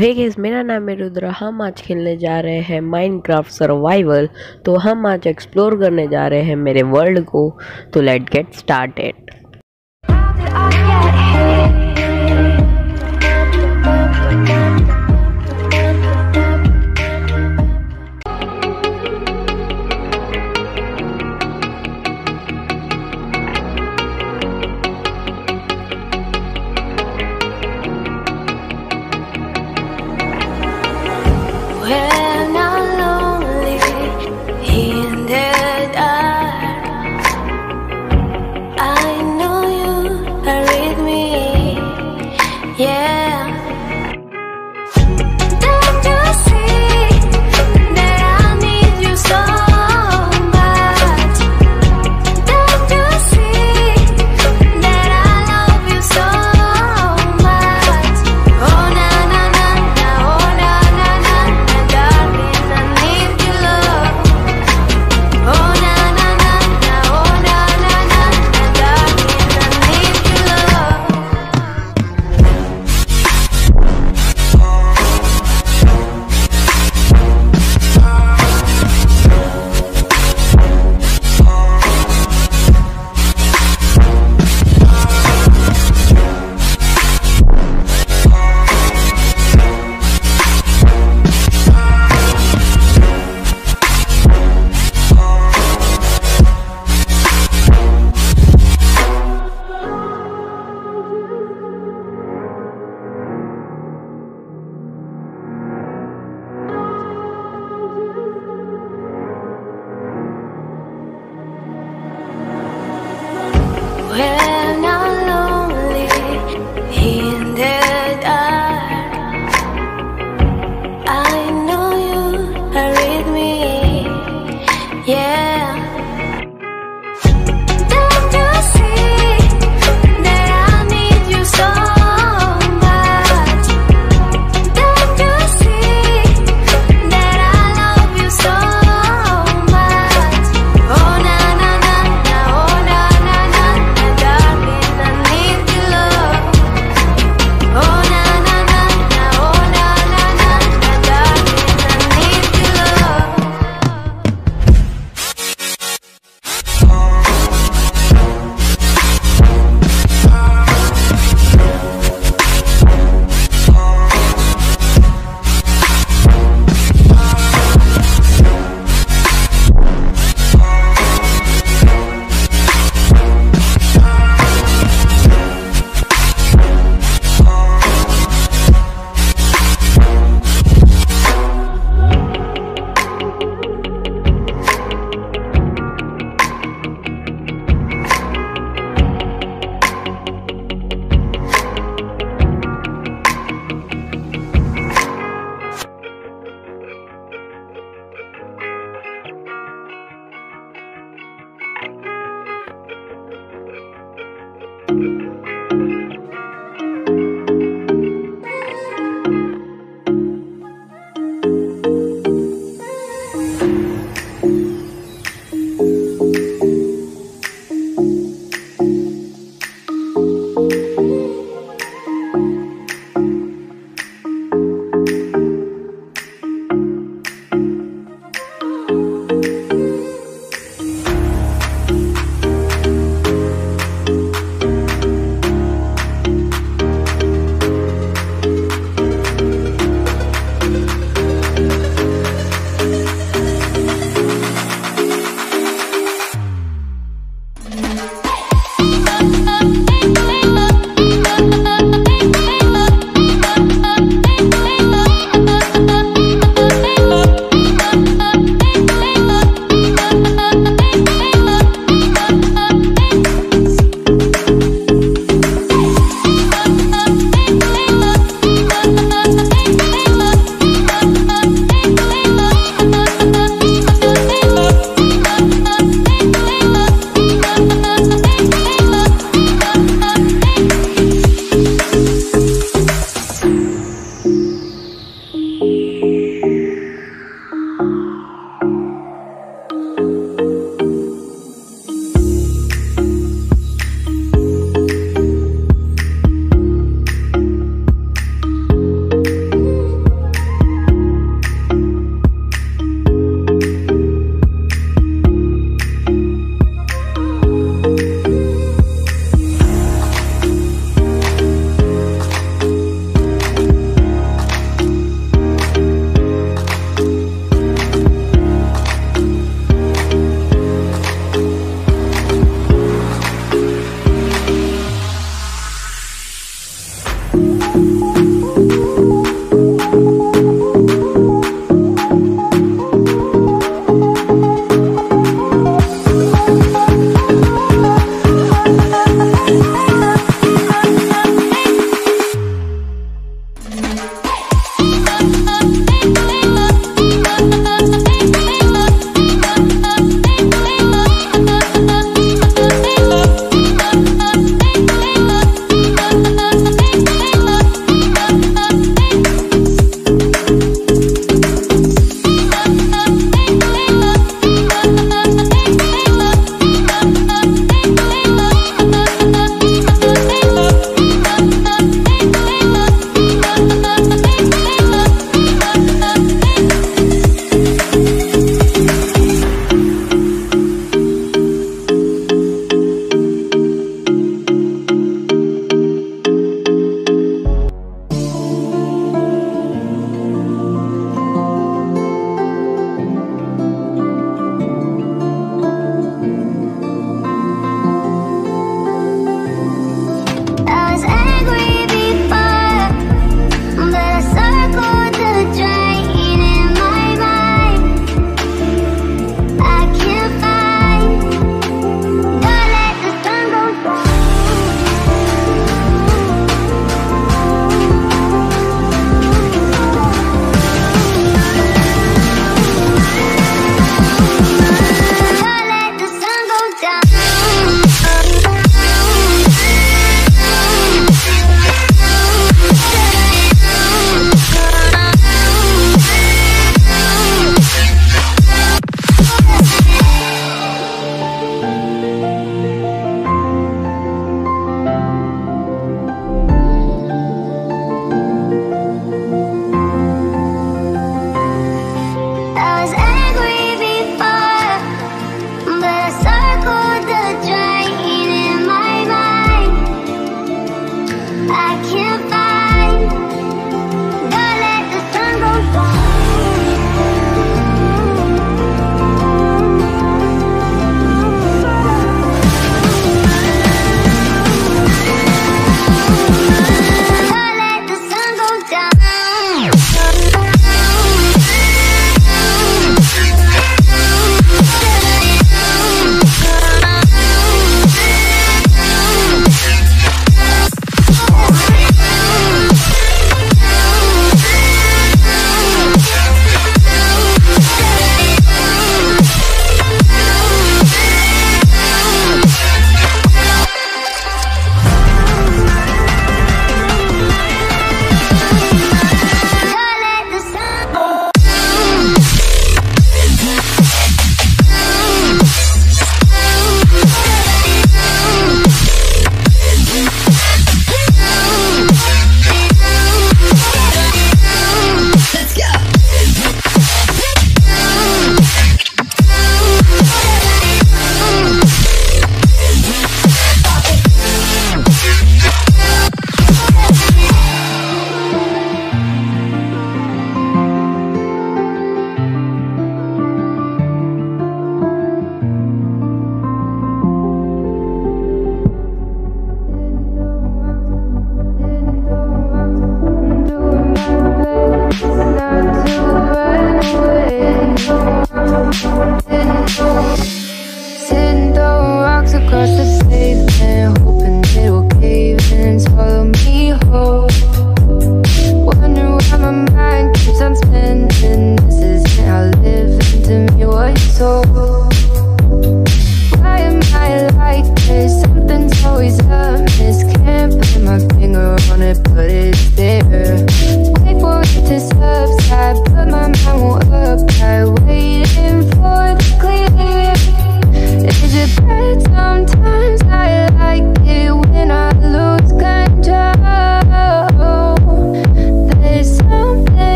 हे मेरा नाम है रुद्र। हम आज खेलने जा रहे हैं माइनक्राफ्ट सर्वाइवल तो हम आज एक्सप्लोर करने जा रहे हैं मेरे वर्ल्ड को। तो let get started Yeah.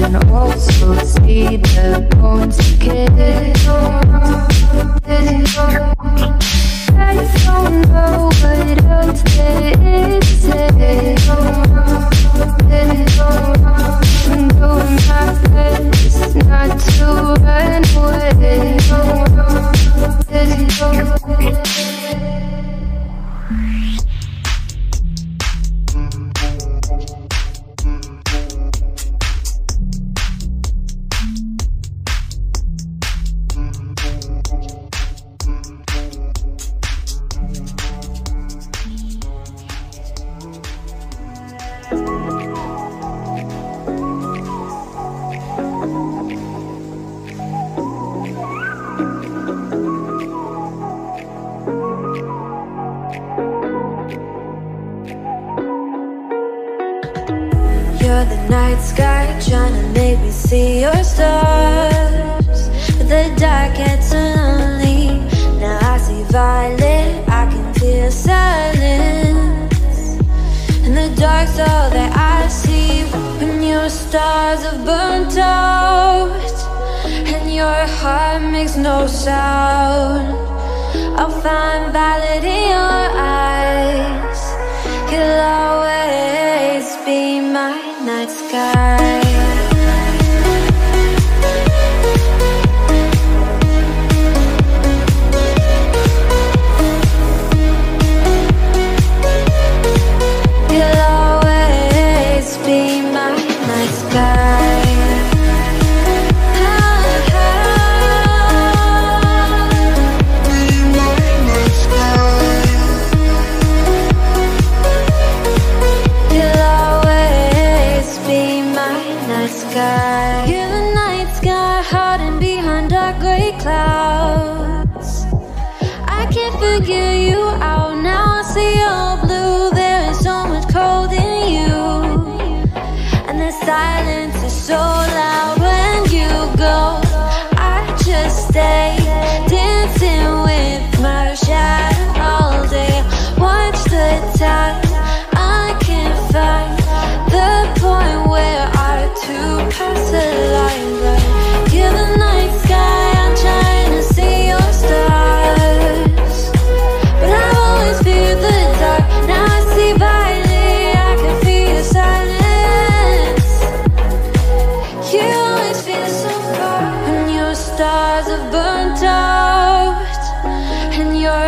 can also see the bones decay. I don't know what else there is I'm doing my best not to run away silence. And the dark's all that I see When your stars have burnt out And your heart makes no sound. I'll find valid in your eyes. You'll always be my night sky.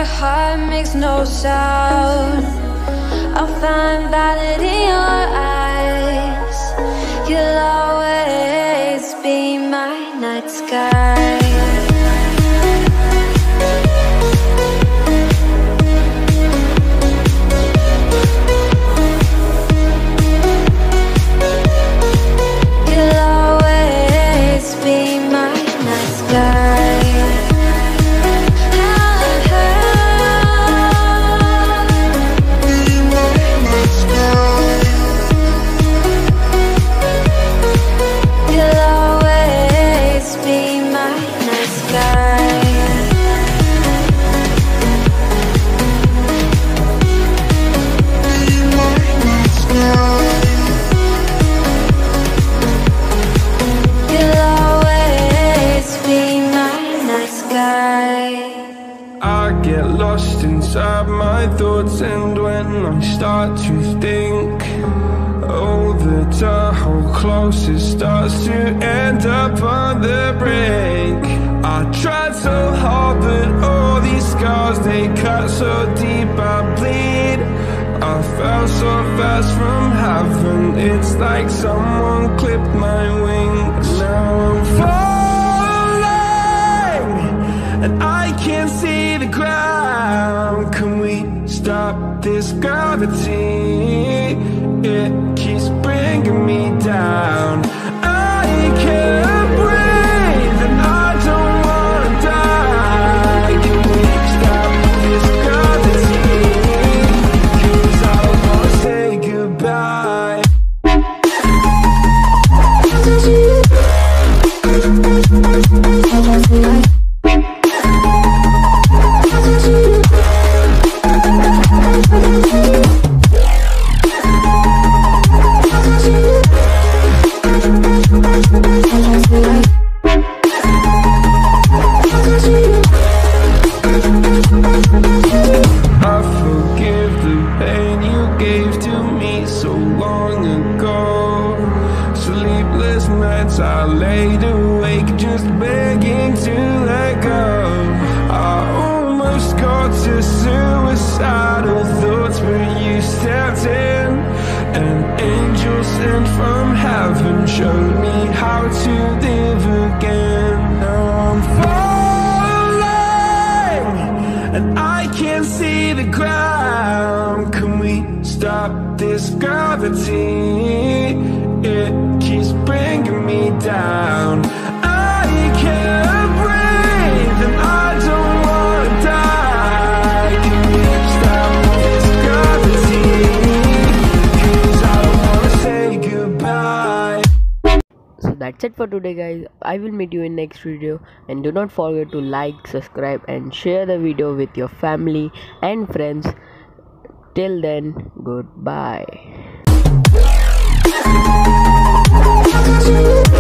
Your heart makes no sound. I'll find valid in your eyes. Starts to end up on the brink. I tried so hard, but all these scars they cut so deep, I bleed. I fell so fast from heaven, it's like someone clipped my wings. Now I'm falling and I can't see the ground. Can we stop this gravity? It keeps bringing me down. It keeps bringing me down. I can't breathe and I don't wanna die. Stop this gravity? 'Cause I wanna say goodbye. So that's it for today guys. I will meet you in next video and do not forget to like, subscribe and share the video with your family and friends. Till then, goodbye. I got you.